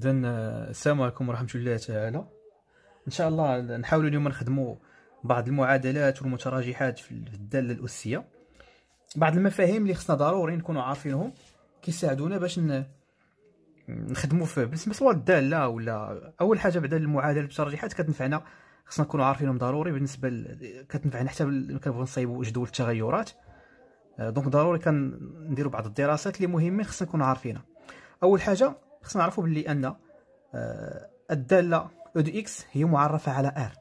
اذا السلام عليكم ورحمة الله تعالى. إن شاء الله نحاولوا اليوم نخدموا بعض المعادلات والمتراجحات في الدالة الأسية. بعض المفاهيم اللي خصنا ضروري نكونوا عارفينهم كيساعدونا باش. نخدموا في بالنسبة سواء الدالة ولا أول حاجة بعد المعادلة والتراجحات كتنفعنا خصنا نكونوا عارفينهم ضروري بالنسبة ل... كتنفعنا حتى كنبغيو نصايبوا جدول التغيرات. آه، دونك ضروري كنديروا بعض الدراسات اللي مهمين خصنا نكونوا عارفينها. أول حاجة خصنا نعرفوا باللي أن آه، الدالة e de x هي معرفة على R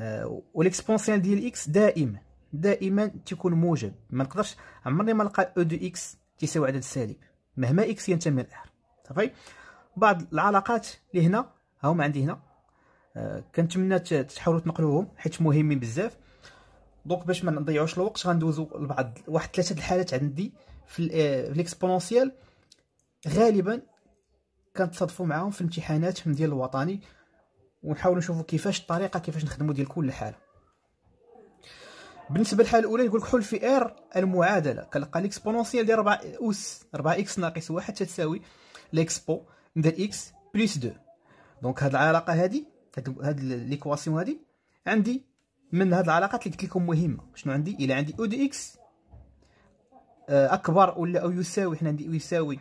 آه، وال exponentielle ديال x دائما دائما تيكون موجب. ما نقدرش عمرني ما نلقى e de x تساوي عدد سالب مهما x ينتمي ل R صافي؟ بعض العلاقات اللي هنا هاهم عندي هنا. آه كنتمنى تحاولوا تنقلوهم حيت مهمين بزاف. donc باش ما نضيعوش الوقت غندوزو لبعض واحد ثلاثة الحالات عندي في ال exponentielle غالبا كنتصادفوا معاهم في الامتحانات ديال الوطني ونحاول نشوفوا كيفاش الطريقة كيفاش نخدموا ديال كل حالة. بالنسبة للحالة الأولى يقول لك حل في R المعادلة. كنلقى l'exponentielle ديال 4 اس 4 x ناقص 1 تساوي l'expo ديال x plus 2 donc هاد العلاقة هادي هاد l'équation هادي عندي من هاد العلاقات اللي قلت لكم مهمة. شنو عندي؟ إلا عندي e de x أكبر ولا أو يساوي؟ حنا عندي يساوي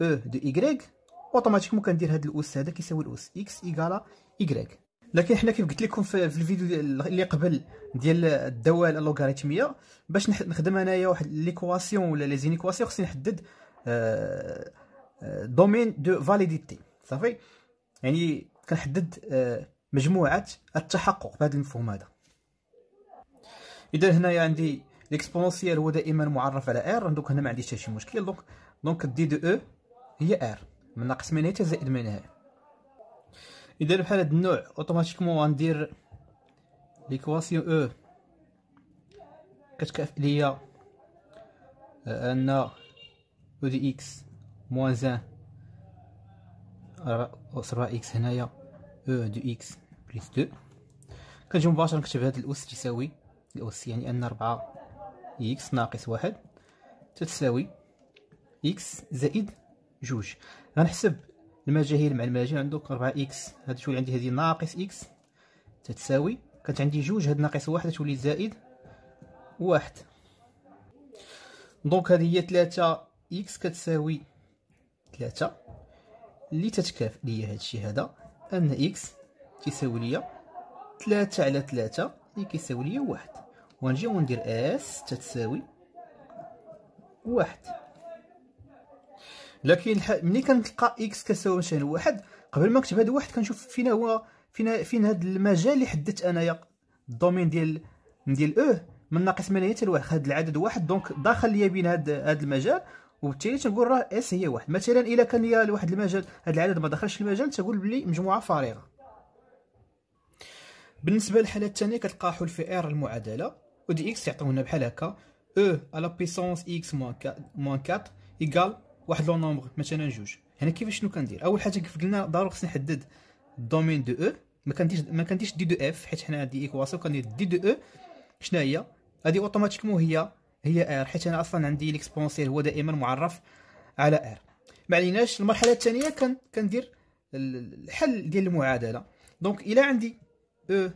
e de y automatiquement كندير هاد الاس هذا كيساوي الاس x égal à y لكن حنا كيف قلت لكم في الفيديو اللي قبل ديال الدوال اللوغاريتمية باش نخدم أنايا واحد l'équation ولا les inéquations خصني نحدد domaine de validité صافي يعني كنحدد آه، مجموعة التحقق بهذا المفهوم هذا. إذا هنايا عندي ليكسبونونسيال هو دائما معرف على ار دونك هنا ما عنديش حتى شي مشكل. دونك دونك دي دو أو هي آر. من ناقص من حتى زائد من نهايه إذا بحال هذا النوع أوتوماتيكمون غندير ليكواسيون أو كتكافئ ليا أن أو دي إكس موان زان ربعة إكس هنايا أو de x plus deux كنجي مباشرة نكتب هاد الأس تساوي. الأس يعني أن ربعة x ناقص واحد. تتساوي x زائد جوج. غنحسب المجاهيل مع المجاهيل عندك 4 x. هاد تولي عندي هذه ناقص x. تتساوي. كانت عندي جوج. هاد ناقص واحد تولي زائد واحد. donc هذه هي 3 x كتساوي 3 اللي تتكافئ ليا هادشي هذا أن x تيساوي ليا 3 على 3 اللي كيساوي ليا واحد. ونجي وندير x تتساوي واحد. لكن ملي كنلقى x كتساوي مثلا واحد قبل ما نكتب هذا واحد كنشوف فين هو فين فين هذا المجال اللي حددت أنايا. ال domaine ديال ديال E من ناقص من حتى لواحد. هذا العدد واحد donc داخل ليا بين هذا هذا المجال وبالتالي تنقول راه S هي واحد. مثلا إلا كان ليا لواحد المجال هذا العدد ما دخلش المجال تقول بلي مجموعة فارغة. بالنسبة للحالة الثانية كتلقى حل في R المعادلة e de x تعطيونا بحال هكا. e à la puissance x moins 4 égale واحد le nombre مثلا جوج. هنا كيفاش شنو كندير؟ أول حاجة كيف قلنا ضروري خصني نحدد ال domaine de E ما كنديرش ما كنديرش D de f حيت حنا عندي équation كندير D de E شنو هي؟ هذه automatiquement هي هي R حيت أنا أصلا عندي l'exponentielle هو دائما معرف على R ما عليناش المرحلة الثانية كان كندير الحل ديال المعادلة. donc إلى عندي e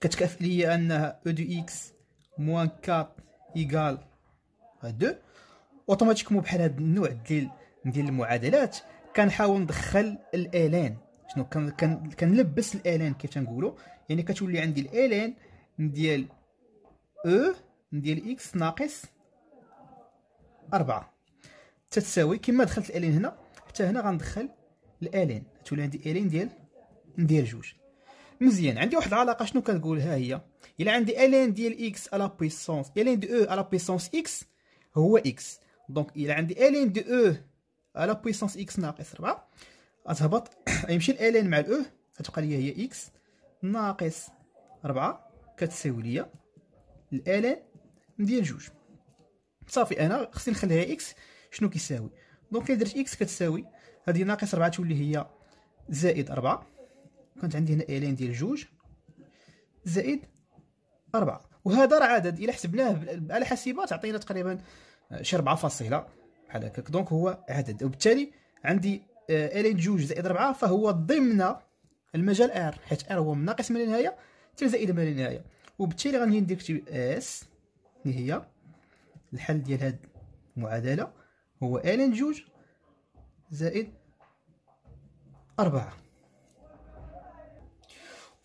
كتكافئ ليا أنها e de x moins 4 égale 2 automatiquement بحال هذا النوع ديال ديال المعادلات كنحاول ندخل ال ln شنو؟ كان كنلبس ال ln كيف تنقولوا. يعني كتولي عندي ال ln ديال e ديال x ناقص 4 تتساوي كما دخلت ال ln هنا حتى هنا غندخل ال ln تولي عندي ln ديال ديال جوج. مزيان. عندي واحد العلاقة شنو كتقول ها هي. إلا عندي ln ديال x à la puissance ln de e à la puissance x هو x donc إلى عندي ln de e à la puissance x ناقص 4 غتهبط يمشي الالين مع الاو غتبقى ليا هي x ناقص 4 كتساوي ليا ال ln ديال جوج. صافي أنا خصني نخليها x شنو كيساوي؟ donc إلا درت x كتساوي. هذه ناقص 4 تولي هي زائد 4 كانت عندي هنا ln ديال جوج. زائد 4 وهذا راه عدد. إلا حسبناه على حاسبه تعطينا تقريبا شي 4 فاصلة بحال هكاك. donc هو عدد. وبالتالي عندي ln جوج زائد 4 فهو ضمن المجال R حيت R هو من ناقص ما لا نهايه حتى زائد ما لا نهايه وبالتالي غنجي ندير كتب S اللي هي الحل ديال هاد المعادلة هو ln جوج زائد أربعة.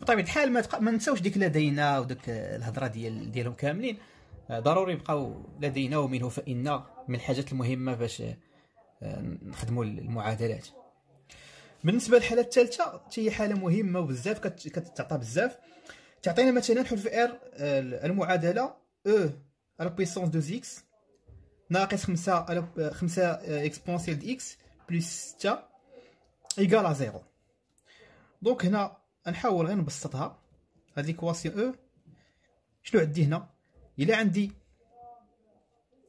بطبيعة الحال ما, تق... ما نساوش ديك لدينا وديك الهضرة ديال ديالهم كاملين. ضروري يبقاو لدينا ومنه فإن من الحاجات المهمة باش نخدموا المعادلات. بالنسبة للحالة الثالثة هي حالة مهمة وبزاف كتعطى بزاف. تعطينا مثلا حرف ار المعادلة أو على بويسونس دو إكس ناقص 5 على 5 اكسبونسيال دي إكس بلس 6 ايكال 0 دونك هنا نحاول غير نبسطها. هاد ليكواسيون أو شنو عندي هنا؟ الا عندي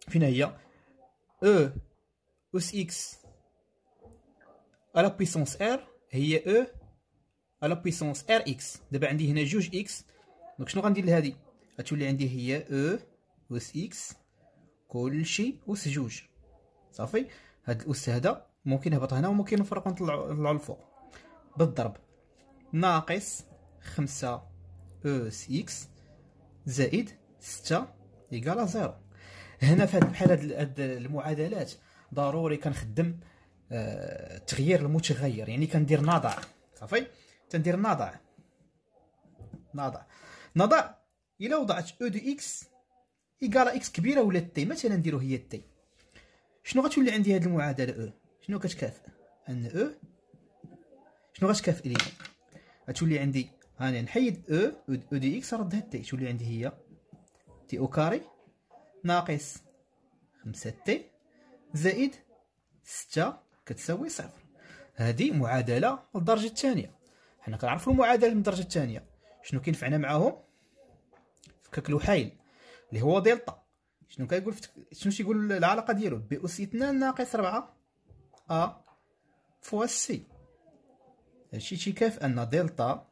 فين هي أو اس إكس على بويسونس ار هي أو على بويسونس ار إكس دابا عندي هنا جوج إكس دونك شنو غندير لهادي؟ غتولي عندي هي أو اس إكس كلشي اس جوج. صافي؟ هاد الأس هذا ممكن نهبط هنا وممكن نفرق ونطلعو الفوق بالضرب. ناقص خمسة اس إكس زائد ستة égale à zéro. هنا في بحال هاد المعادلات ضروري كنخدم آه تغيير المتغير يعني كندير نضع. صافي؟ تندير نضع. نضع. نضع إلا وضعت e de x égale à x كبيرة ولا t مثلا نديرو هي t شنو غتولي عندي هاد المعادلة أو شنو كتكافئ أن أو شنو غتكافئ لي غتولي عندي هاني نحيد e e de x ردها t تولي عندي هي t au carré ناقص خمسة t زائد ستة كتساوي صفر. هذه معادلة للدرجة الثانية. حنا كنعرفو المعادلة من الدرجة الثانية. شنو كينفعنا معاهم؟ فكاك الوحايل اللي هو دلتا. شنو كيقول. شنو تيقول العلاقة ديالو؟ b أس اثنان ناقص ربعة a fois c. هادشي تيكاف أن دلتا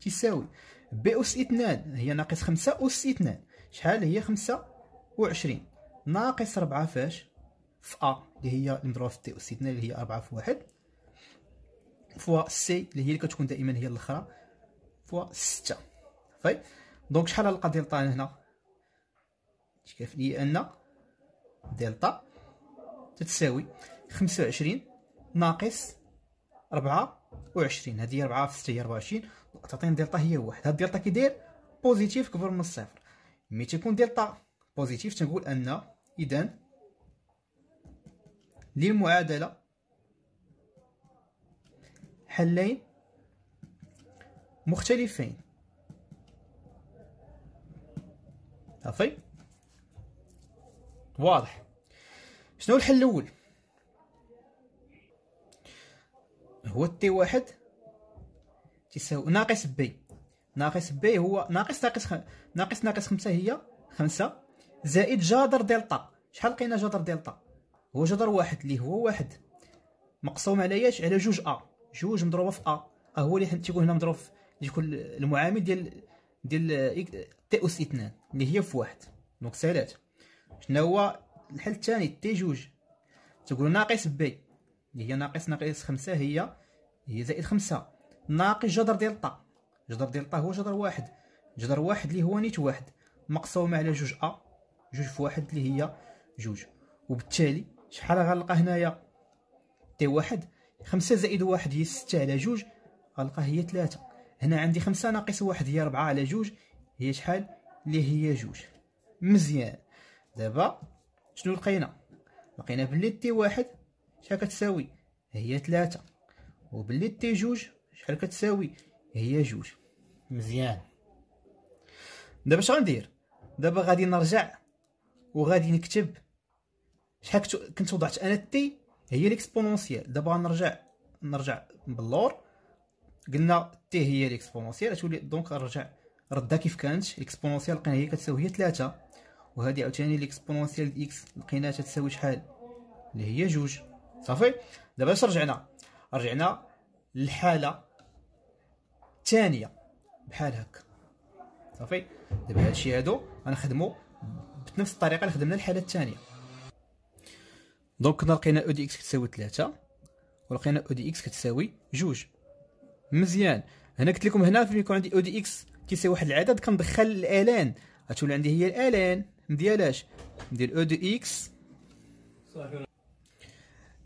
تساوي. b أس اثنان هي ناقص خمسة أس اثنان. شحال هي خمسة وعشرين؟ ناقص ربعة فاش؟ في a اللي هي المضروبة في t اثنان اللي هي أربعة في واحد. fois c اللي هي اللي كتكون دائما هي الأخرى. fois ستة. طيب donc شحال غنلقى دلتا هنا؟ لي أن دلتا تتساوي خمسة وعشرين ناقص ربعة وعشرين. هادي ربعة في ستة هي ربعة وعشرين. تعطيني دلتا هي واحد. هاد دلتا كيداير positif كبر من الصفر. ملي تيكون delta positif تنقول أن اذا للمعادلة حلين مختلفين. صافي واضح. شنو الحل الأول؟ هو t واحد تساوي ناقص b. ناقص b هو ناقص ناقص خ... ناقص ناقص خمسة هي خمسة زائد جذر دلتا. شحال لقينا جذر دلتا؟ هو جذر واحد اللي هو واحد. مقسوم على ياش على جوج a جوج مضروبة في a هو اللي تيكون هنا مضروب يكون المعامل ديال ديال t أس اثنان اللي هي في واحد. donc سالات. شنو هو الحل الثاني؟ t جوج. تقول ناقص b اللي هي ناقص ناقص خمسة هي هي زائد خمسة. ناقص جذر دلتا جذر دلتا هو جذر واحد. جذر واحد اللي هو نيت واحد. مقسومة على جوج a جوج في واحد اللي هي جوج. وبالتالي شحال غنلقى هنايا؟ t واحد. خمسة زائد واحد هي ستة على جوج. غنلقى هي ثلاثة هنا عندي خمسة ناقص واحد هي ربعة على جوج. هي شحال؟ اللي هي جوج. مزيان. دابا شنو لقينا؟ لقينا بلي t واحد شحال كتساوي؟ هي ثلاثة وبلي t جوج شحال كتساوي؟ هي جوج. مزيان. دابا اش غندير دابا غادي نرجع وغادي نكتب شحال كنت وضعت أنا t هي l'exponentielle دابا غنرجع نرجع باللور. قلنا t هي l'exponentielle تولي donc نرجع ردها كيف كانت؟ l'exponentielle لقينا هي كتساوي هي 3 وهذه عاوتاني l'exponentielle x. لقيناها تساوي شحال؟ اللي هي جوج. صافي؟ دابا اش رجعنا؟ رجعنا للحاله الثانية بحال هكا. صافي؟ دابا هادشي هادو غنخدمو بنفس الطريقة اللي خدمنا الحالة الثانية donc كنا لقينا e de x كتساوي 3 ولقينا e de x كتساوي جوج. مزيان. هنا قلت لكم هنا فين يكون عندي e de x كيساوي واحد العدد كندخل ال ln غتولي عندي هي ال ln. ديال اش ديال e de x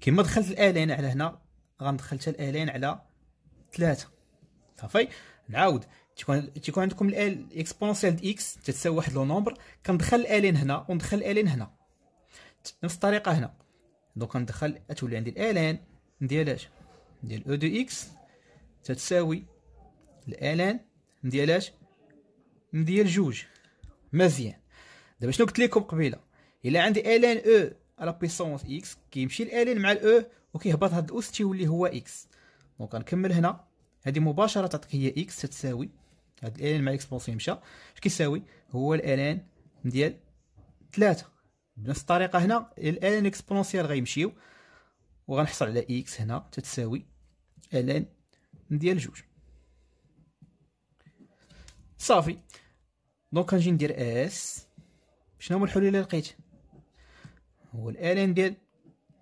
كيما دخلت ال ln على هنا غندخل حتى ال ln على 3 صافي؟ نعاود. تيكون تيكون عندكم l'exponentielle de x تتساوي واحد le nombre كندخل ال ln هنا وندخل ال ln هنا. نفس الطريقة هنا. donc ندخل تولي عندي ال ln ديال اش ديال e de x تتساوي ال ln ديال اش ديال جوج. مزيان. دابا شنو قلت لكم قبيلة؟ إلا عندي ln e à la puissance x كيمشي الالين مع الاو وكيهبط هاد الأس تيولي هو x donc غنكمل هنا. هذه مباشرة تعطيك هي x تتساوي هاد ال ln مع l'exponentielle مشى اش كيساوي؟ هو ال ln ديال 3 بنفس الطريقة هنا ال ln exponentielle غيمشيو. وغنحصل على x هنا. تتساوي ln ديال جوج. صافي. donc غنجي ندير اس شنو هما الحلول اللي لقيت؟ هو ال ln ديال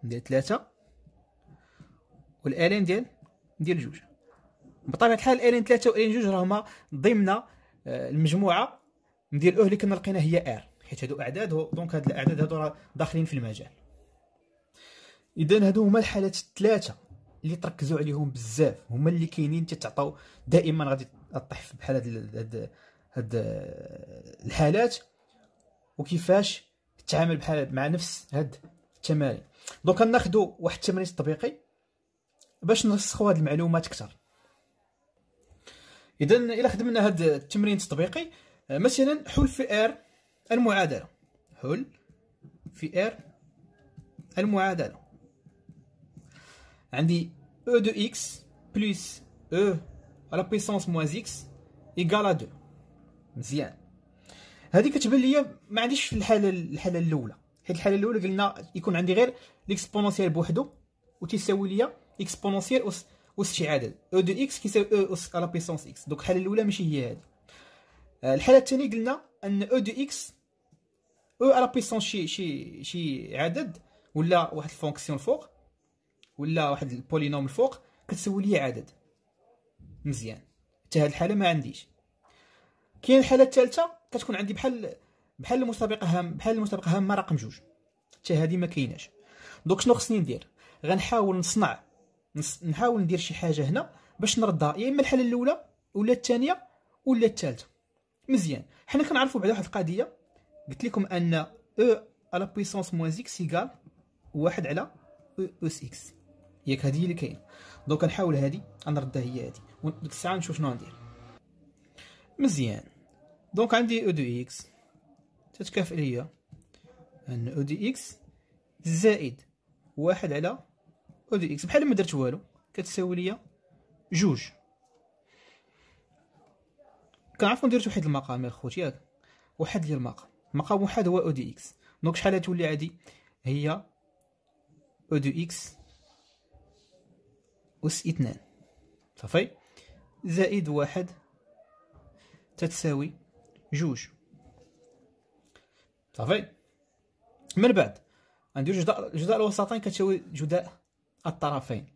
ديال 3 وال ln ديال ديال جوج. بطبيعة الحال ln 3 و ln 2 راهما ضمن آه، المجموعة ديال أو اللي كنا لقينا هي R حيت هادو أعداد donc هاد الأعداد هادو راه داخلين في المجال. اذا هادو هما الحالات الثلاثة اللي تركزوا عليهم بزاف. هما اللي كاينين تتعطاو دائما غادي تطيح بحال هاد هاد هاد الحالات. وكيفاش تتعامل بحال مع نفس هاد التمارين. donc ناخذوا واحد التمرين تطبيقي باش نرسخوا هاد المعلومات أكثر. اذا إلى خدمنا هذا التمرين التطبيقي. آه، مثلا حل في R المعادلة. حل في R المعادلة. عندي e de x plus e à la puissance moins x égale 2 مزيان. هذه كتبان ليا ما عنديش في الحالة الحالة الأولى. حيت الحالة الأولى قلنا يكون عندي غير l'exponentielle بوحدو وتيساوي ليا exponentielle اس شي عدد. e de x كيساوي e اس à la puissance x. donc الحالة الأولى ماشي هي هذه آه، الحالة الثانية قلنا أن e de x e à la puissance شي شي شي عدد ولا واحد ال fonction الفوق ولا واحد ال polynôme الفوق كتسوي لي عدد. مزيان. حتى هاد الحالة ما عنديش. كاين الحالة الثالثة كتكون عندي بحال بحال المتطابقة هام بحال المتطابقة هامة رقم جوج. حتى هادي ما كايناش. donc شنو خصني ندير؟ غنحاول نصنع نحاول ندير شي حاجة هنا باش نردها يا إما الحالة الأولى ولا الثانية ولا الثالثة. مزيان. حنا كنعرفوا بعدا واحد القضية. قلت لكم أن e à la puissance moins x égale واحد على أو اس إكس ياك هذه اللي كاينة. donc نحاول هذه نردها هي هذه وديك الساعة نشوف شنو ندير مزيان. donc عندي e de x تتكافئ ليا أن e de x زائد واحد على e de x. بحال ما درت والو كتساوي ليا جوج. كنعرفو ندير واحد المقام يا خوت ياك واحد ديال المقام. مقام واحد هو e de x. donc شحال تولي عندي؟ هي e de x أس اثنان. صافي؟ زائد واحد تتساوي جوج. صافي؟ من بعد غندير جداء جداء الوسطين كتساوي جداء الطرفين.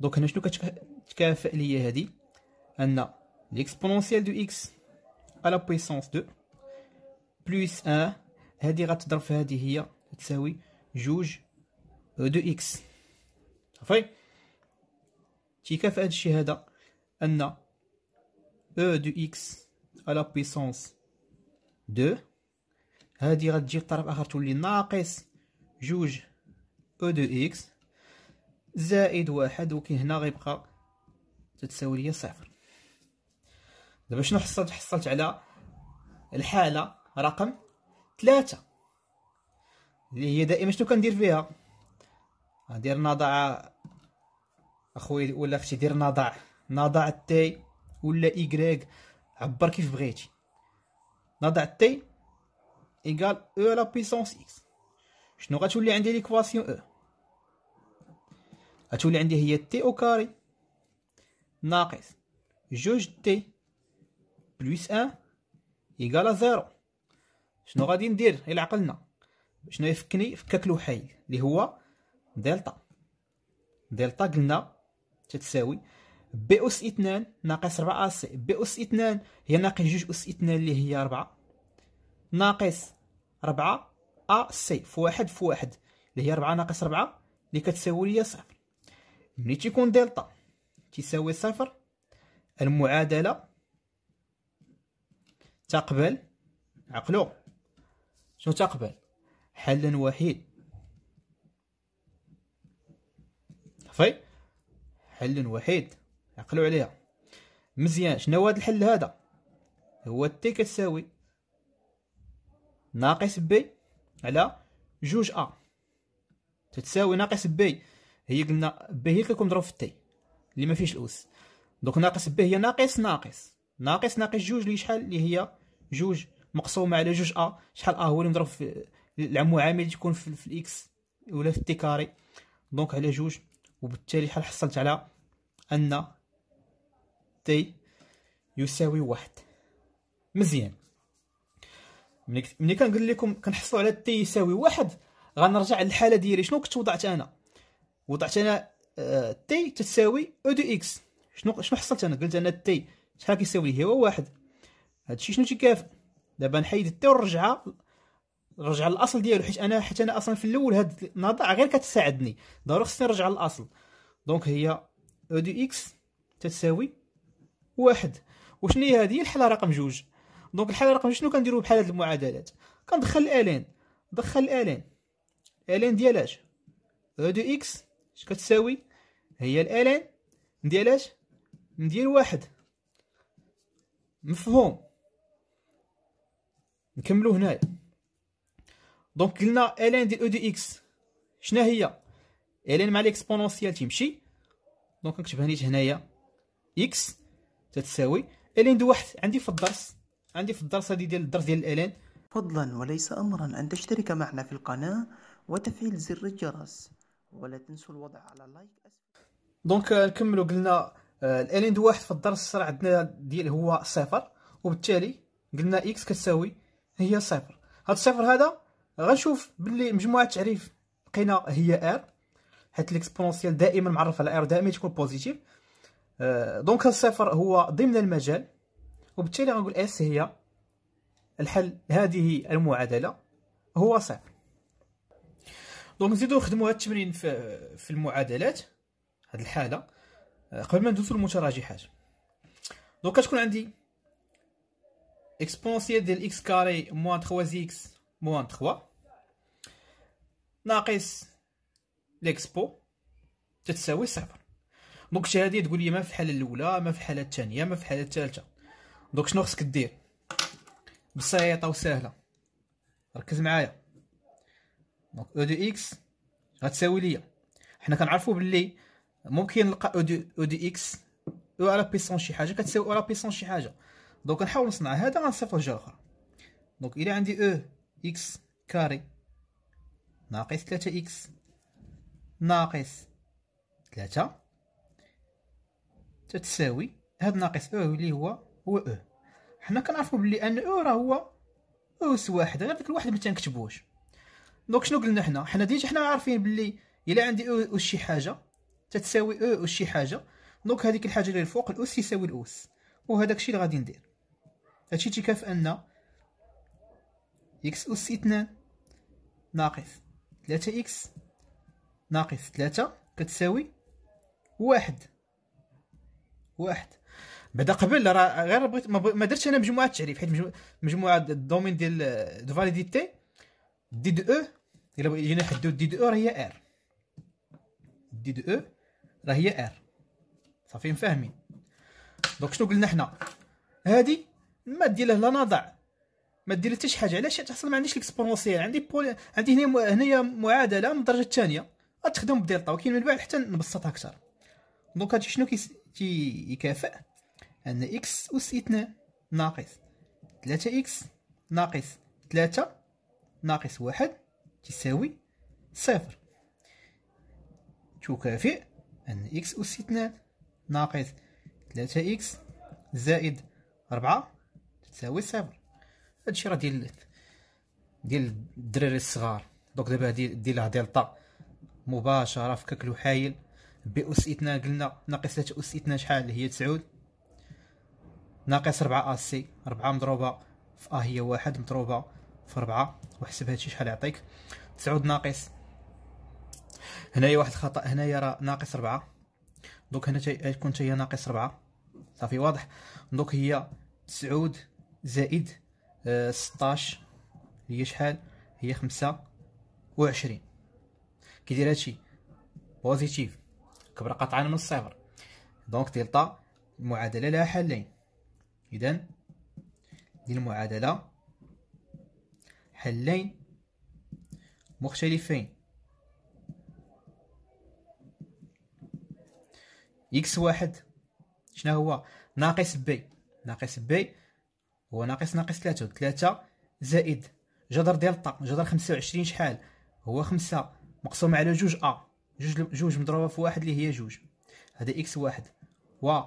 donc هنا شنو كتكافئ ليا هادي؟ أن l'exponentielle de x à la puissance deux plus un هادي غتضرب في هادي هي تساوي جوج de x صافي؟ تيكافئ هادشي هذا أن e de x à la puissance deux هادي غتجي الطرف الآخر تولي ناقص جوج e de x زائد واحد وكاين هنا غيبقى تتساوي ليا صفر. دابا شنو حصلت؟ حصلت على الحالة رقم ثلاثة اللي هي دائما شنو كندير فيها؟ غندير نضع اخويا ولا أختي دير نضع نضع t ولا y عبر كيف بغيتي. نضع t égale e à la puissance x شنو غتولي عندي l'équation أو غتولي عندي هي t au carré ناقص جوج t plus un égal à zéro شنو غادي ندير؟ إلى عقلنا. شنو يفكني؟ فكك الوحيد اللي هو دلتا. دلتا قلنا تتساوي b أس اثنان ناقص ربعة أس b أس اثنان هي ناقص جوج أس اثنان اللي هي ربعة ناقص ربعة أ سي في واحد في واحد اللي هي ربعة ناقص ربعة اللي كتساوي ليا صفر. ملي تيكون دلتا تساوي صفر المعادلة تقبل عقلو. شنو تقبل؟ حل وحيد. صافي؟ حل وحيد. عقلوا عليها. مزيان. شنو هذا الحل هذا؟ هو t كتساوي ناقص b على جوج a. تتساوي ناقص b. هي قلنا b هي كتكون مضروب في t اللي ما فيش الاس donc ناقص b هي ناقص ناقص. ناقص ناقص جوج اللي شحال اللي هي جوج مقسومة على جوج a. شحال a هو اللي مضروب في العمو عامل تكون في, في ال x ولا في ال t carré. donc على جوج. وبالتالي شحال حصلت على؟ أن t يساوي واحد. مزيان. ملي كنقول لكم كنحصلوا على t يساوي واحد غنرجع للحالة ديالي. شنو كنت وضعت أنا؟ وضعت أنا آه t تساوي e de x شنو شنو حصلت أنا؟ قلت أنا t شحال كيساوي لي؟ هو واحد. هادشي شنو تيكافئ دابا نحيد ال t ونرجعها نرجع للأصل ديالو حيت أنا حيت أنا أصلا في الأول هاد النظره غير كتساعدني. ضروري خصني نرجع للأصل. donc هي e de x تساوي واحد. وشنو هي هذه؟ الحالة رقم جوج. donc الحالة رقم جوج شنو كنديرو بحال هاد المعادلات؟ كندخل ال ln. دخل ال ln. ln ديال اش؟ e de x اش كتساوي؟ هي ال ln ديال اش؟ ديال واحد. مفهوم. نكملو هنايا. donc قلنا ln ديال e de x. شنو هي؟ ln مع l'exponentielle تيمشي. donc نكتبها نيت هنايا. x تتساوي. ln de واحد. عندي في الدرس. عندي في الدرس هذه ديال الدرس ديال ال ln فضلا وليس أمرا أن تشترك معنا في القناة وتفعيل زر الجرس. ولا تنسوا الضغط على like أسفل donc نكملو قلنا آه، ال ln واحد في الدرس راه عندنا ديال هو صفر وبالتالي قلنا x كتساوي هي صفر. هاد الصفر هذا غنشوف باللي مجموعة تعريف لقينا هي R حيت ال exponentielle دائما معرف على R دائما تكون positive آه، donc الصفر هو ضمن المجال وبالتالي غنقول S هي الحل. هذه المعادلة. هو صفر. donc نزيدو نخدمو هاد التمرين في في المعادلات هاد الحالة آه، قبل ما ندوزو المتراجحات donc كتكون عندي exponentielle ديال x carré moins 3 x moins 3 ناقص l'expo تتساوي صفر. donc شي هادي تقول لي ما في الحالة الأولى ما في الحالة الثانية ما في الحالة الثالثة. donc شنو خصك دير؟ بسيطة وسهلة. ركز معايا. donc e de x غتساوي ليا حنا كنعرفوا باللي ممكن نلقى e de e de x e à la puissance شي حاجة كتساوي e à la puissance شي حاجة. donc نحاول نصنع. هذا غنصيفط جهه أخرى donc إلى عندي e x carré ناقص 3 x ناقص 3 تتساوي. هاد ناقص e اللي هو هو e حنا كنعرفوا بلي أن e راه هو اس واحد. غير داك الواحد ما تنكتبوش. donc شنو قلنا حنا؟ حنا déjà حنا عارفين بلي إلا عندي e اس شي حاجة تتساوي e اس شي حاجة donc هذيك الحاجة اللي الفوق الاس يساوي الاس وهذاك الشيء اللي غادي ندير. هادشي تيكافئ أن إكس اس اثنان ناقص ثلاثة إكس ناقص ثلاثة كتساوي واحد. واحد. بعدا قبل راه غير بغيت ما, ما درتش أنا مجموعة التعريف حيت مجموعه, ال domaine ديال de validité D de e إلا جينا نحدو D de e راه هي R D de e راه هي R صافي مفاهمين. donc شنو قلنا حنا؟ هادي ما دير له لا نضع. ما دير حتى شي حاجة. علاش تحصل ما عنديش ال exponentielle عندي بول... عندي هنا. هنايا معادلة من الدرجه الثانية غتخدم بدلتا ولكن من بعد حتى نبسطها أكثر. donc هادشي شنو كي يكافئ؟ أن x اس اثنان ناقص. 3 x ناقص. 3 ناقص واحد تساوي صفر. تكافئ أن x أس اثنان ناقص 3 x زائد 4 تساوي صفر. هادشي راه ديال ديال الدراري الصغار. donc دابا هادي دير لها دلتا مباشرة في كاكل وحايل b أس اثنان قلنا ناقص 3 أس اثنان شحال؟ هي 9 ناقص 4 اس سي 4 مضروبة في a هي واحد مضروبة في 4 وحسب هادشي شحال يعطيك. 9 ناقص. هنايا واحد الخطا هنايا راه ناقص 4 donc هنا تكون هي ناقص 4 صافي واضح. donc هي 9 زائد 16 هي شحال؟ هي 25 كيدير هادشي؟ positive. كبر قطعا من الصفر. donc دلتا المعادلة لها حلين. اذا دي المعادلة حلين مختلفين. x واحد شنو هو؟ ناقص b ناقص b هو ناقص ناقص ثلاثة. ثلاثة زائد جذر دلتا جذر خمسة وعشرين شحال؟ هو خمسة. مقسوم على جوج ا جوج جوج مضروبة في واحد اللي هي جوج. هذا x واحد. و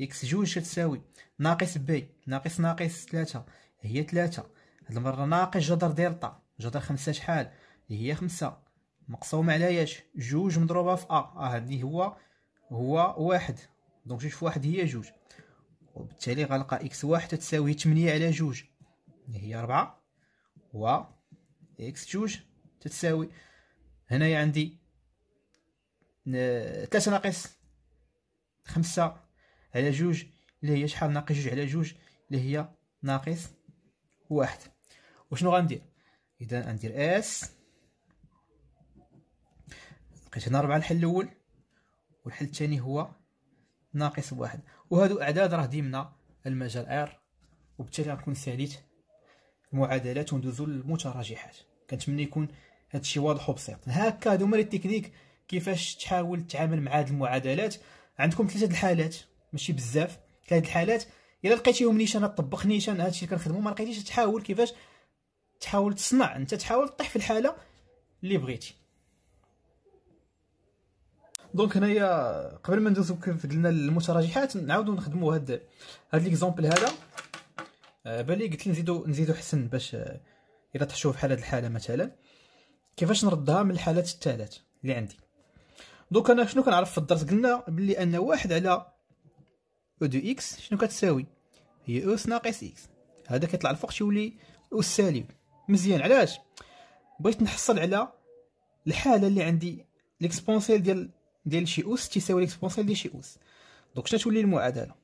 x جوج تساوي؟ ناقص b ناقص ناقص ثلاثة. هي ثلاثة. هاد المرة ناقص جذر دلتا جذر خمسة شحال؟ هي خمسة. مقسوم على ياش جوج مضروبة في a. آه هادي هو هو واحد. donc جوج في واحد هي جوج. وبالتالي غنلقى x واحد تساوي تمنية على جوج. هي ربعة و x جوج تتساوي. هنايا عندي تلاتة ناقص خمسة على جوج. اللي هي شحال ناقص جوج على جوج؟ اللي هي ناقص واحد. وشنو غندير؟ إذا غندير S. لقيت هنا ربعة الحل الأول والحل الثاني هو ناقص واحد. وهادو أعداد راه ديمنا المجال R وبالتالي غنكون ساليت المعادلات وندوزو للمتراجحات. كنتمنى يكون هادشي واضح وبسيط. هكا هادو هما les techniques كيفاش تحاول تتعامل مع هاد المعادلات. عندكم ثلاثة الحالات ماشي بزاف. ثلاثة الحالات إلا لقيتيهم نيشان طبق نيشان هادشي اللي كنخدمو ما لقيتيش تحاول كيفاش تحاول تصنع انت تحاول طيح في الحالة اللي بغيتي. donc هنايا قبل ما ندوزو كيف قلنا المتراجحات نعاودو نخدمو هاد هاد l'exemple هذا. آه، بالي قلت نزيدو نزيدو حسن باش آه، إلا تحشوه بحال هاد الحالة مثلا. كيفاش نردها من الحالات الثلاث اللي عندي؟ donc أنا شنو كنعرف في الدرس؟ قلنا بلي أن واحد على e deux x شنو كتساوي؟ هي أس ناقص x. هذا كيطلع الفوق تيولي أس سالب مزيان. علاش؟ بغيت نحصل على الحالة اللي عندي l'exponentielle ديال ديال شي أس تيساوي l'exponentielle ديال شي أس donc شنو تولي المعادلة؟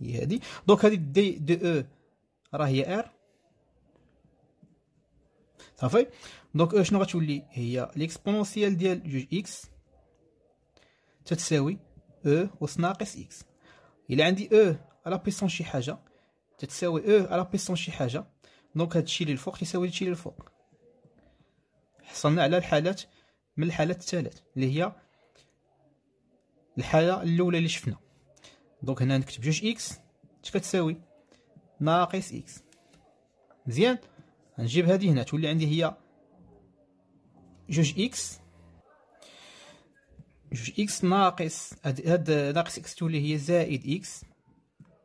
هي هادي. donc هادي D de E راه هي R. صافي. donc شنو غتولي؟ هي l'exponentielle ديال جوج x تتساوي e أس ناقص x. إلا عندي e à la puissance شي حاجة تتساوي e à la puissance شي حاجة donc هادشي اللي الفوق تساوي هادشي اللي الفوق. حصلنا على الحالات من الحالات الثلاث اللي هي الحالة الأولى اللي شفنا. donc هنا نكتب جوج x اش كتساوي؟ ناقص x. مزيان؟ غنجيب هذه هنا تولي عندي هي جوج إكس. جوج إكس ناقص هاد ناقص إكس تولي هي زائد إكس.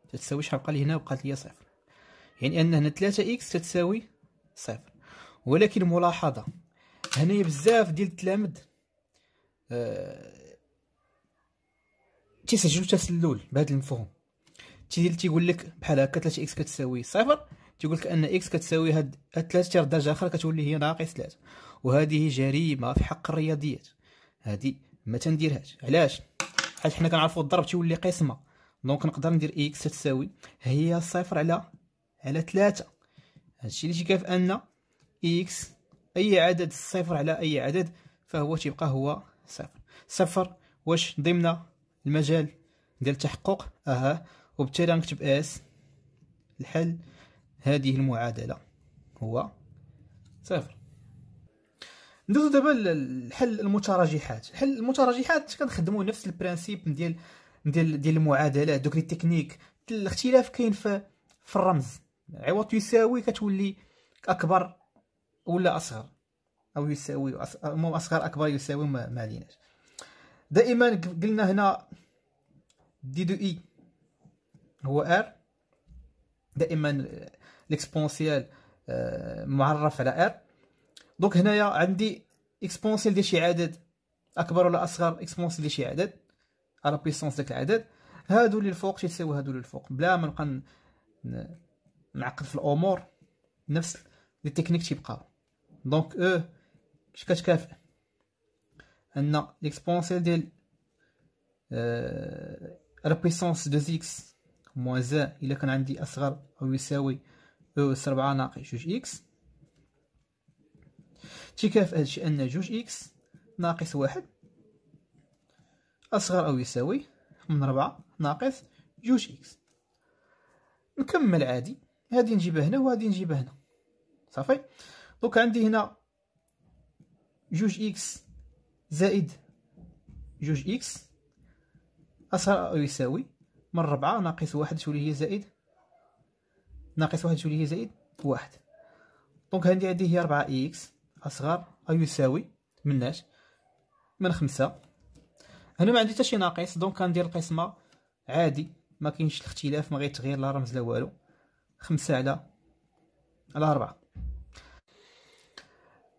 تتساوي شحال بقى لي هنا؟ بقات لي صفر. يعني أن هنا 3 x تتساوي صفر. ولكن ملاحظة هنايا بزاف ديال التلامذ أه تيسجلوا تسلل بهذا المفهوم. تيدير تيقول لك بحال هكا 3 x كتساوي صفر تيقول لك أن x كتساوي هاد 3 درجة آخرى كتولي هي ناقص 3 وهذه جريمة في حق الرياضيات. هذه ما تنديرهاش. علاش؟ حيت حنا كنعرفوا الضرب تيولي قسمة. donc نقدر ندير x تساوي هي صفر على على 3 هادشي اللي تيكافئ أن x أي عدد صفر على أي عدد فهو تيبقى هو صفر. صفر واش ضمن المجال ديال التحقق؟ أها. وبالتالي غنكتب S الحل. هذه المعادلة هو صفر. ندوزو دابا لحل المتراجحات. حل المتراجحات كنخدموا نفس ال principe ديال ديال ديال المعادلات donc les techniques. الاختلاف كاين في في الرمز. عوض يساوي كتولي أكبر ولا أصغر؟ أو يساوي المهم أصغر أكبر يساوي ما, عليناش دائما قلنا هنا D de E هو R. دائما l'exponentielle معرف على R. donc هنايا عندي exponentielle ديال شي عدد أكبر ولا أصغر اكسبونسيال ديال شي عدد على بيسونس داك العدد. هادو اللي الفوق تيساوي هادو اللي الفوق بلا ما نبقى نعقد في الأمور نفس لي تكنيك تيبقاو دونك أو اش كتكافئ أن ليكسبونسيال ديال لا بيسونس دو زيكس موان زا إلا كان عندي أصغر أو يساوي أو اس 4 ناقص جوج إكس تيكافئ هادشي أن جوج إكس ناقص واحد أصغر أو يساوي من ربعة ناقص جوج إكس نكمل عادي. هادي نجيبها هنا وهادي نجيبها هنا. صافي؟ donc عندي هنا جوج إكس زائد جوج إكس أصغر أو يساوي من ربعة ناقص واحد شو هي زائد ناقص واحد شو هي زائد واحد. donc عندي هذه هي ربعة إكس أصغر أو يساوي مناش من خمسة. هنا ما عندي حتى شي ناقص دونك كندير القسمة عادي ما كاينش الاختلاف ما غيتغير لا رمز لا والو. خمسة على على ربعة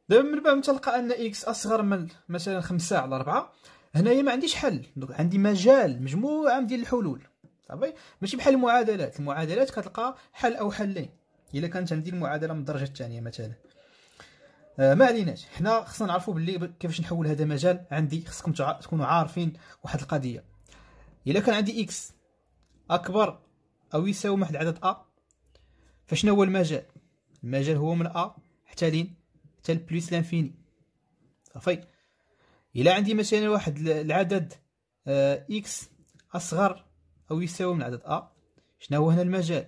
دابا من بعد تلقى أن إكس أصغر من مثلا خمسة على ربعة هنايا ما عنديش حل عندي مجال مجموعة ديال الحلول. صافي؟ ماشي بحال المعادلات. المعادلات كتلقى حل أو حلين. إلا كانت عندي المعادلة من الدرجة الثانية مثلا. آه ما عليناش. حنا خصنا نعرفوا باللي كيفاش نحول هذا مجال. عندي خصكم تكونوا عارفين واحد القضية. إلا كان عندي إكس أكبر أو يساوي واحد العدد أ فشنو هو المجال؟ المجال هو من أ حتى لين حتى ل plus l'infini صافي. إلا عندي مثلا واحد العدد إكس آه، أصغر أو يساوي من عدد أ شنو هو هنا المجال؟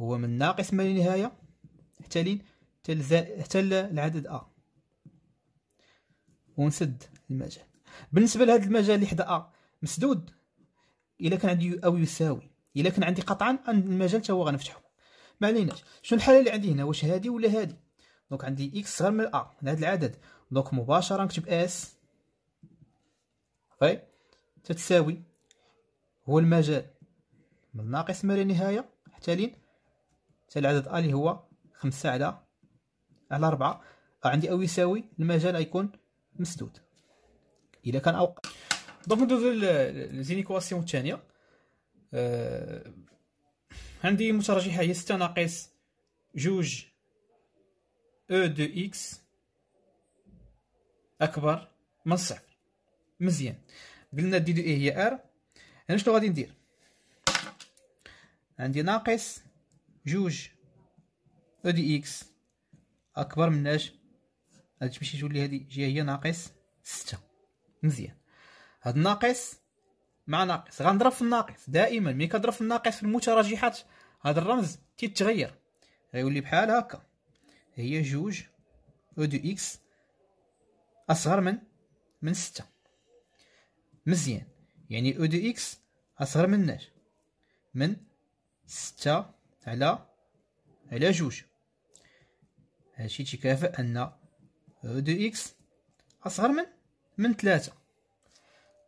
هو من ناقص ما لا نهايه حتى لين حتى العدد أ. ونسد المجال. بالنسبة لهذا المجال اللي حدا أ مسدود إلا كان عندي أو يساوي إلا كان عندي قطعا المجال حتى هو غنفتحو ما عليناش. شنو الحاله اللي عندي هنا؟ واش هادي ولا هادي؟ donc عندي إكس صغر من ا هذا العدد. donc مباشرة نكتب S طيب. تتساوي. هو المجال. من ناقص ما لا نهاية. حتى لين. حتى العدد أ اللي هو خمسة على على أربعة عندي أو يساوي. المجال غيكون مسدود. إذا كان أو donc ندوزو les inéquations الثانية أه عندي مترجحة هي ستة ناقص جوج e de x أكبر من صفر. مزيان. قلنا D de I هي R. أنا شنو غادي ندير؟ عندي ناقص جوج e de x أكبر من أش. هادي باش تولي هادي جهة هي ناقص ستة. مزيان. هاد ناقص مع ناقص. غنضرب في الناقص. دائما ملي كضرب في الناقص في المتراجحات هاد الرمز تيتغير. غيولي بحال هكا. هي جوج e de x أصغر من من ستة. مزيان. يعني e de x أصغر مناش من ستة على على جوج. هادشي تيكافئ أن e de x أصغر من من ثلاثة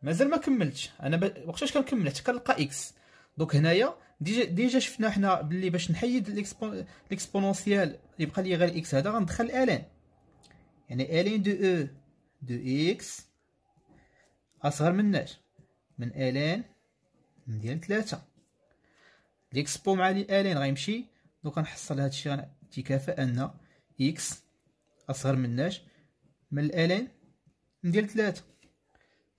مازال ما كملتش. أنا ب... وقتاش كنكمل؟ حتى كنلقى إكس donc هنايا déjà déjà شفنا حنا باللي باش نحيد l'exponentielle يبقى لي غير إكس هذا غندخل الان يعني ln ده e de x أصغر من ln ديال ثلاثة l'expo مع le ln غيمشي. donc نحصل هادشي تيكافئ أن إكس أصغر من ال ln ديال ثلاثة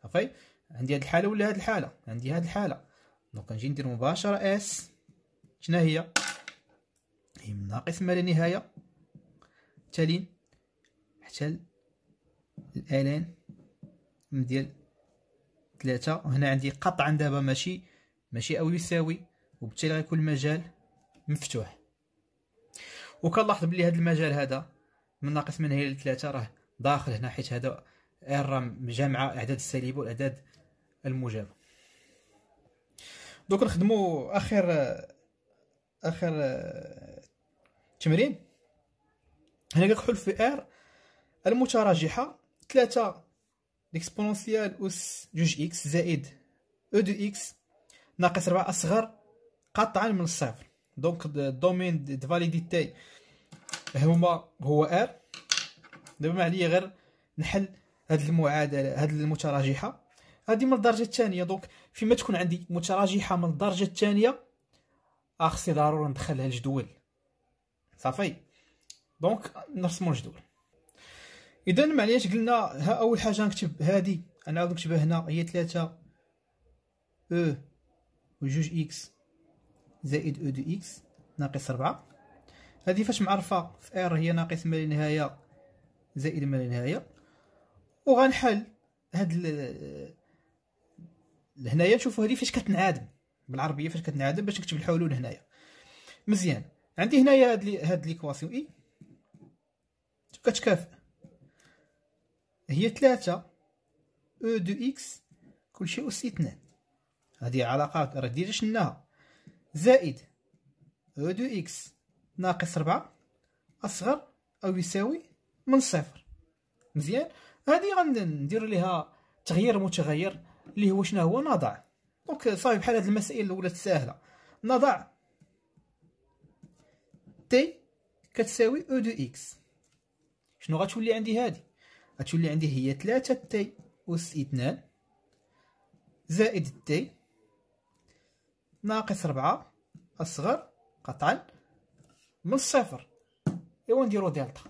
صافي؟ عندي هاد الحالة ولا هاد الحالة؟ عندي هاد الحالة. donc نجي ندير مباشرة S شنا هي؟ هي من ناقص ما لا نهاية تالين حتى ال ln ديال ثلاثة وهنا عندي قطعا دابا ماشي ماشي أو يساوي وبالتالي غيكون المجال مفتوح. وكنلاحظ بلي هذا المجال هذا من ناقص من هي لثلاثة راه داخل هنا حيت هذا راه مجمعة الأعداد السالبة والأعداد الموجبة donc نخدمو آخر آخر تمرين. هنا كنحل في R المتراجحة ثلاثة l'exponentielle أس جوج إكس زائد e de x ناقص ربعة أصغر قطعا من الصفر. donc ال domaine de validité هما هو R. دابا ما عليا غير نحل هاد المعادلة هاد المتراجحة. هادي من الدرجة الثانية donc فيما تكون عندي متراجحة من الدرجة الثانية خصني ضروري ندخلها الجدول. صافي؟ donc نرسمو الجدول. إذا معليش قلنا ها أول حاجة نكتب هادي. نعاود نكتبها هنا. هي 3 e وجوج إكس زائد e de x ناقص 4 هذه فاش معرفة في R هي ناقص ما لا نهايه زائد ما لا نهايه وغنحل هاد لهنايا نشوفوا هذه فاش كتنعادم. بالعربية فاش كتنعادم باش نكتب الحلول هنايا. مزيان. عندي هنايا هاد لي هاد l'équation. اي. كتكافئ. هي 3 e de x. كلشي اس 2 هذه علاقات راه déjà شناها. زائد. e de x. ناقص 4 اصغر. أو يساوي من صفر. مزيان. هذه غندير ليها تغيير متغير. اللي هو شنو هو؟ نضع. donc صافي بحال هاد المسائل الأولى ساهله نضع t كتساوي e de x شنو غتولي عندي هادي؟ غتولي عندي هي 3 t أس اثنان. زائد t ناقص ربعة أصغر قطعا من الصفر إوا نديرو دلتا.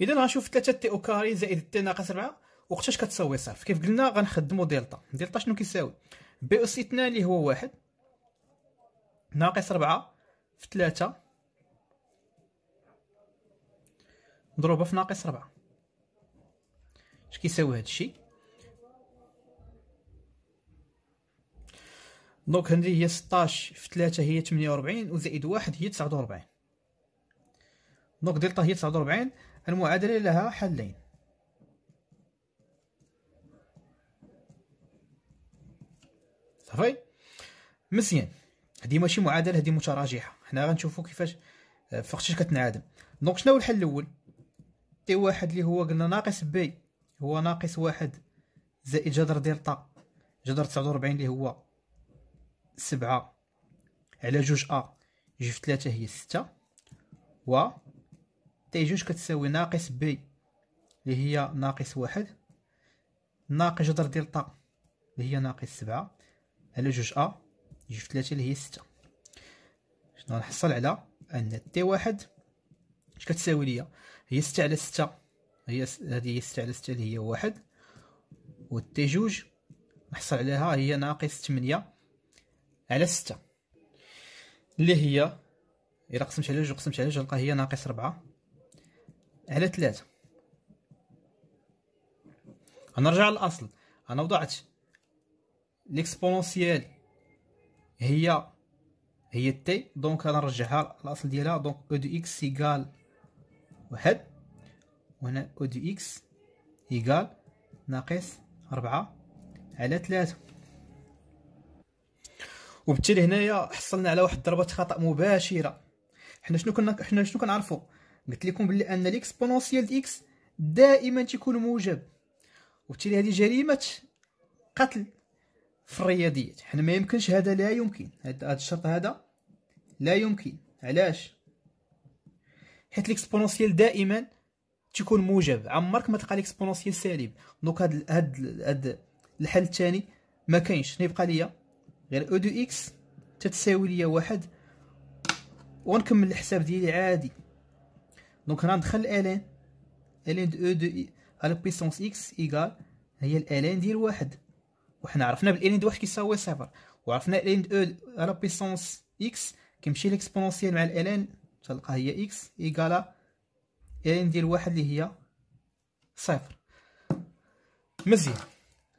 إذا غنشوف 3 t au carré زائد t ناقص ربعة. وقتاش كتساوي صفر كيف قلنا غنخدمو دلتا دلتا شنو كيساوي؟ بي أس اثنان اللي هو واحد ناقص ربعة في ثلاثة مضروبة في ناقص ربعة. اش كيساوي هادشي donc هذه هي 16 في 3 هي 48 وزائد واحد هي 49 donc دلتا هي 49 المعادلة لها حلين. صافي؟ مزيان. هذه ماشي معادلة هذه متراجحة. حنا غنشوفو كيفاش فوقتاش كتنعدم. donc شنو هو الحل الأول؟ t واحد اللي هو قلنا ناقص b هو ناقص واحد زائد جذر دلتا جذر تسعة وربعين اللي هو سبعة على جوج أ جوج في تلاتة هي ستة. و t جوج كتساوي ناقص b اللي هي ناقص واحد. ناقص جذر دلتا اللي هي ناقص سبعة. على جوج أ جوج في تلاتة اللي هي ستة. شنو نحصل على؟ أن t واحد اش كتساوي ليا؟ هي ستة على ستة. هي هذه هي ستة على ستة اللي هي واحد. و t جوج نحصل عليها هي ناقص تمنية على ستة. اللي هي إلا قسمت على جوج قسمت على جوج نلقى هي ناقص ربعة على ثلاثة غنرجع للأصل. أنا وضعت l'exponentielle هي هي t donc غنرجعها الأصل ديالها donc e de x égale واحد. وهنا e de x égale ناقص ربعة على ثلاثة. وبالتالي هنايا حصلنا على واحد ضربة خطأ مباشرة. حنا شنو كنا حنا شنو كنعرفو؟ قلت لكم بلي أن l'exponentielle de x دائما تيكون موجب. وبالتالي هذه جريمة قتل. في الرياضيات حنا ما يمكنش هذا لا يمكن. هذا الشرط هذا لا يمكن. علاش؟ حيت l'exponentielle دائما تيكون موجب. عمرك ما تلقى l'exponentielle سالب. donc هاد هاد هاد الحل الثاني ما كاينش. يبقى ليا غير أو دو إكس تتساوي ليا واحد ونكمل الحساب ديالي عادي. دونك هنا ندخل الان الان دو أو دو على بيسونس إكس إيكال هي الالان ديال واحد. وحنا عرفنا بالالين دو واحد كيساوي صفر وعرفنا الالين دو على بيسونس إكس كيمشي ليكسبونونسيال مع الالين تلقى هي إكس إيكالا الين ديال واحد اللي هي صفر. مزيان.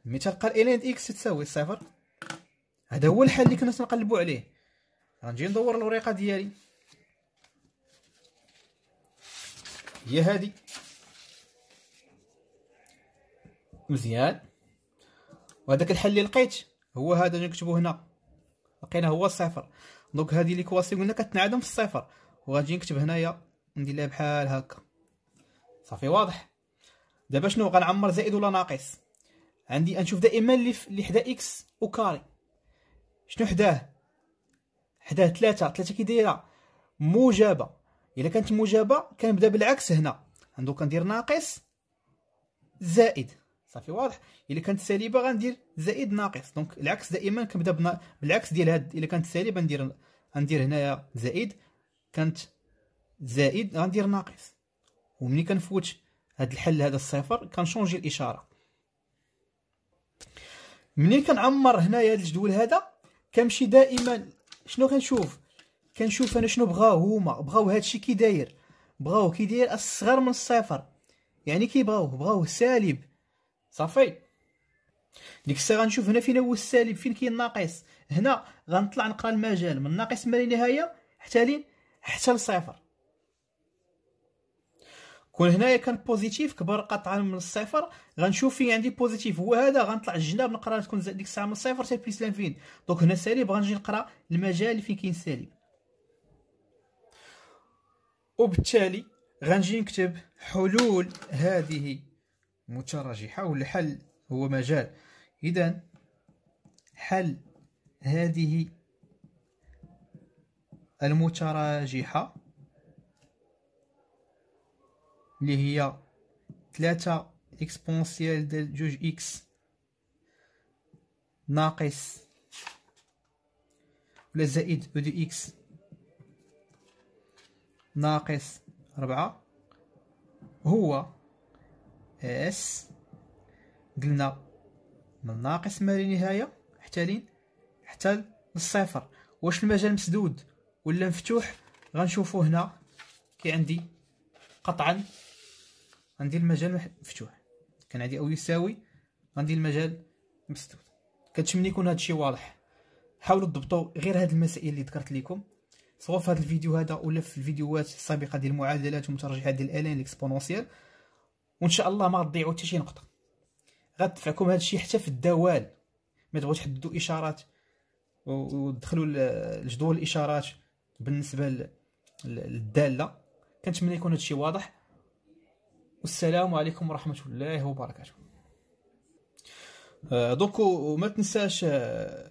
ملي تلقى ال ln x تساوي صفر هذا هو الحل اللي كنا تنقلبوا عليه. غنجي ندور الورقه ديالي. هي هذه مزيان. وهذاك الحل اللي لقيت هو هذا اللي نكتبو هنا. لقينا هو الصفر. donc هذه l'équation قلنا كتنعدم في الصفر. وغادي نكتب هنايا ندير لها بحال هكا. صافي واضح. دابا شنو؟ غنعمر زائد ولا ناقص؟ عندي نشوف دائما اللي اللي حدا x au carré. شنو حداه؟ حداه ثلاثة ثلاثة كي دايره موجبة إلا كانت موجبة كنبدأ بالعكس هنا. عندو كندير ناقص زائد. صافي واضح. إلا كانت سالبة غندير زائد ناقص. donc العكس دائما كنبدا بنا... بالعكس ديال هاد إلا كانت سالبة ندير غندير هنايا زائد كانت زائد غندير ناقص. ومني كنفوت هاد الحل هذا الصفر كنشونجي الإشارة. منين كنعمر هنايا هاد الجدول هذا كنمشي دائما شنو كنشوف؟ كنشوف أنا شنو بغاو هما بغاو هادشي كي داير. بغاو كي داير الصغر من الصفر. يعني كيبغاوه بغاوه سالب. صافي. ديك الساعة غنشوف هنا فين هو السالب فين كاين الناقص. هنا غنطلع نقرأ المجال من ناقص ما لا نهاية حتى لين حتى لصفر كون هنايا كان positif كبر قطعا من الصفر غنشوف فين عندي positif. هو هذا غنطلع الجناب نقرأ تكون ديك الساعة من الصفر حتى plus l'infini. donc هنا سالب غنجي نقرأ المجال اللي فين كاين سالب وبالتالي غنجي نكتب حلول هذه متراجحة والحل هو مجال. إذا حل هذه المتراجحة اللي هي ثلاثة exponentielle ديال جوج x ناقص ولا زائد e de x ناقص ربعة هو إس. قلنا من ناقص ما نهاية حتى لين حتى للصفر. واش المجال مسدود ولا مفتوح؟ غنشوفو هنا. كي عندي قطعا عندي المجال مفتوح. كان عندي أو يساوي عندي المجال مسدود. كتشمني يكون هادشي واضح. حاولوا تضبطوا غير هاد المسائل اللي ذكرت لكم. سواء في هذا الفيديو هذا ولا في الفيديوهات السابقة ديال المعادلات والمتراجحات ديال ال ln ال exponentielle وإن شاء الله ما غتضيعوا حتى شي نقطة. غتنفعكم هذا الشيء حتى في الدوال. ما تبغوا تحددوا إشارات ودخلوا الجدول الإشارات. بالنسبة للدالة. كنتمنى يكون هذا الشيء واضح. والسلام عليكم ورحمة الله وبركاته. آه، donc وما تنساش آه،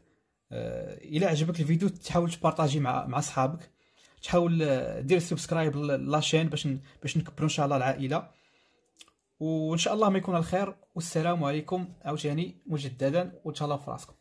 آه، إلى عجبك الفيديو تحاول تبارطاجي مع مع صحابك تحاول دير subscribe la chaîne باش باش نكبروا إن شاء الله العائلة. وإن شاء الله ما يكون الخير والسلام عليكم عاوتاني مجددا وتهلاو في راسكم.